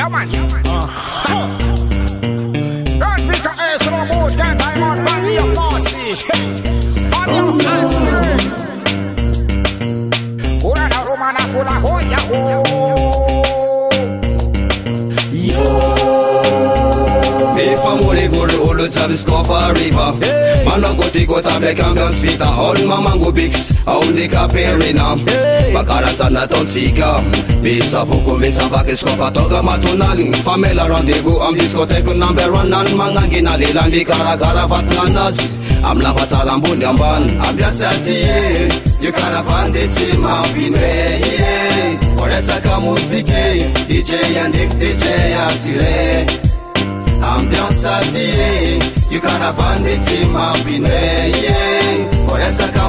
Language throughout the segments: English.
Yeah, man. Uh. Don't be the ass of oh, a boat, that I'm on family of Marcy. Adios, Marcy. Ora la romana full of hoya, ho. If I'm only good, all the time is cover river. Hey. Man, I got the gutter, black and gun sweeter. All my mango bigs, I only got pairing up. Hey. Bakarazana tontsika Bisa voko misa vakisko fatoga matonany Famela rendez-vous am discothèque number one Nany magnangina lela mikarakara vatagnanazy Am lambatsala ambony ambany Ampiasa ty Io karavany de tsy mampino e Resaka DJ DJ asire Ambiance ty Io karavany de tsy mampino e Resaka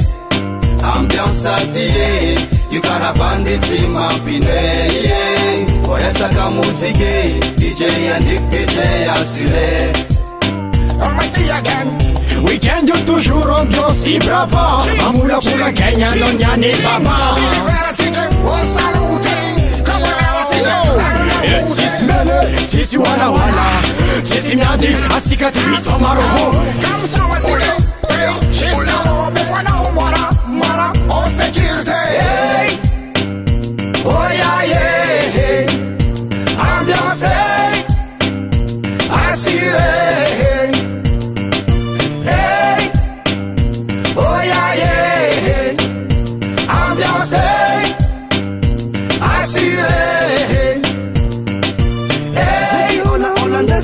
ksr